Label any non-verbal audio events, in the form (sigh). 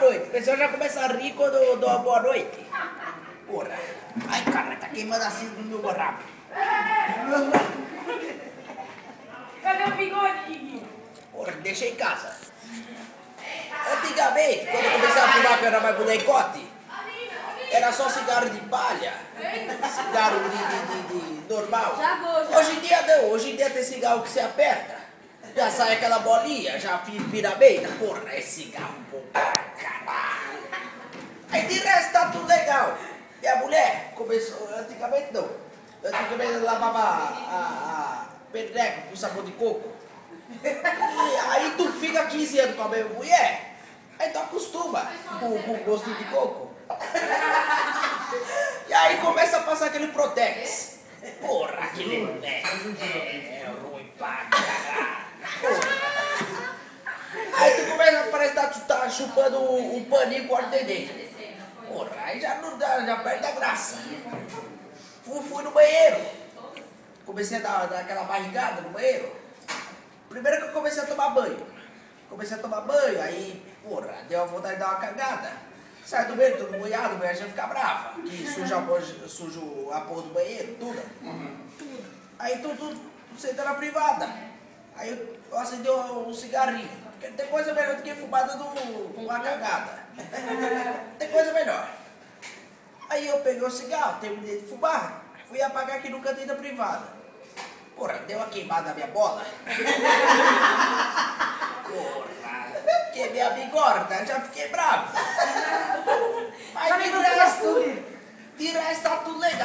noite. O pessoal já começa a rir quando eu dou a boa noite. Porra. Ai, cara, tá queimando assim no meu rabo. Cadê o bigode, Porra, deixa em casa. Antigamente, quando eu comecei a fumar que eu era mais bonecote, era só cigarro de palha. Cigarro de, de, de, de normal. Hoje em dia não, hoje em dia tem cigarro que você aperta. Já sai aquela bolinha, já vira bem. Porra, é cigarro bom pra caralho. Aí de resto tá tudo legal. E a mulher começou, antigamente não. Antigamente ela lavava a, a perereca com sabor de coco. E aí tu fica 15 anos com a mesma mulher, aí tu acostuma com, com o gosto de coco. E aí começa a passar aquele Protex. Porra, aquele é, é ruim pra caralho. Porra. Aí tu começa, parece que tá, tu tá chupando um, um paninho com de dente. Porra, aí já não dá, já perde a graça. Fui, fui no banheiro. Comecei a dar, dar aquela barrigada no banheiro. Primeiro que eu comecei a tomar banho. Comecei a tomar banho, aí, porra, deu a vontade de dar uma cagada. Sai do banheiro, tudo molhado, a já fica brava. Que suja, a sujo a porra do banheiro, tudo. Tudo. Aí tu, tu, tu senta na privada. Aí eu, acendi um cigarrinho. Porque tem coisa melhor do que fumada do, com uma cagada. (laughs) Tem coisa melhor. Aí eu peguei o cigarro, terminei de fumar, fui apagar aqui no cantinho da privada. Porra, deu uma queimada na minha bola. Porra, (laughs) queimei a bigorna, já fiquei bravo. (laughs) Mas de resto, de resto tá tudo legal.